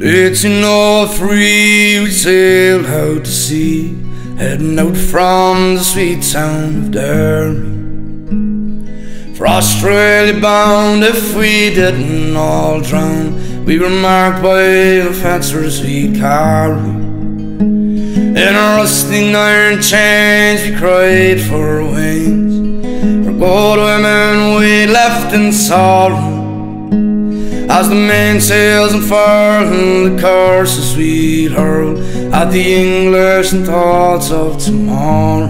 1803 we sailed out to sea, heading out from the sweet town of Derry. For Australia bound, if we didn't all drown, we were marked by the fencers we carry. In our rusting iron chains, we cried for wings. For gold women we left in sorrow. As the mainsails unfurled, the curses we hurled at the English and thoughts of tomorrow.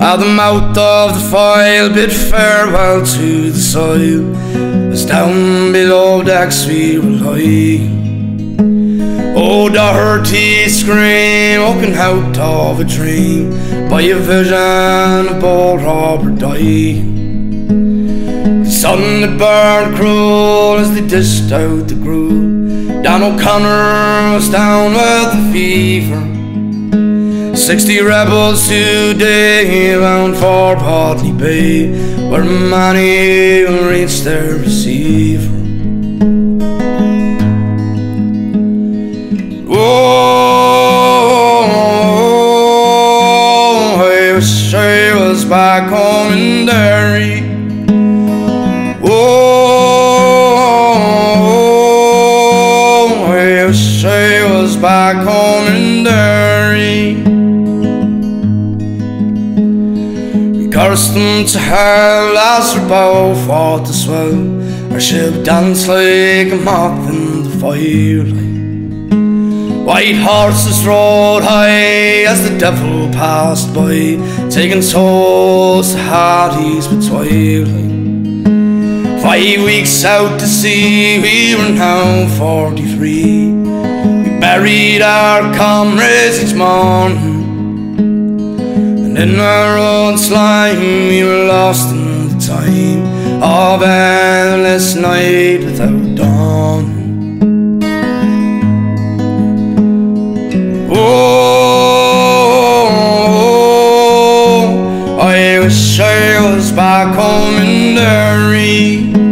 At the mouth of the file, bid farewell to the soil, as down below decks we were lying. Oh, hurty scream, woken out of a dream by a vision of bold Robert dying. Sun that burned cruel as they dished out the gruel. Dan O'Connor was down with the fever. Sixty rebels today bound for Botany Bay, where many will reach their receiver. Oh, I wish I was back home in Derry. Back home in Derry. We cursed them to hell as our bow fought to swell. Our ship danced like a moth in the firelight. White horses rode high as the devil passed by, taking souls to Hades with twilight. Five weeks out to sea, we were now 43. Buried our comrades each morning. And in our own slime, we were lost in the time of endless night without dawn. Oh, oh, oh I wish I was back home in Derry.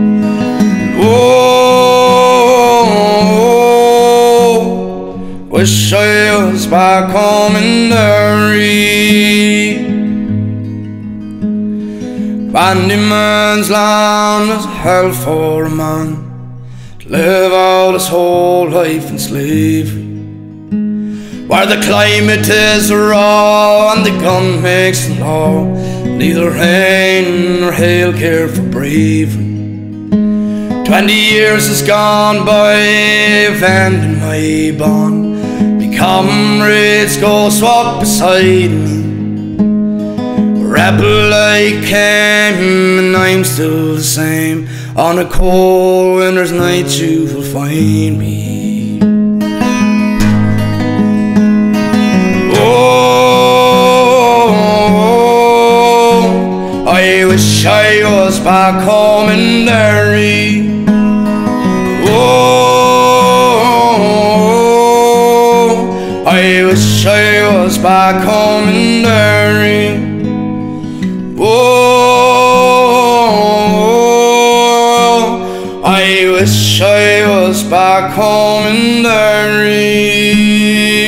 Wish I was back home in Derry. Bandyman's land is hell for a man to live out his whole life in slavery. Where the climate is raw and the gun makes the law, neither rain nor hail care for bravery. Twenty years has gone by, vending my bond. Comrades go swap beside me. Rebel I came, and I'm still the same. On a cold winter's night, you will find me. Oh, I wish I was back home in Derry. In Derry. Oh, I wish I was back home in Derry.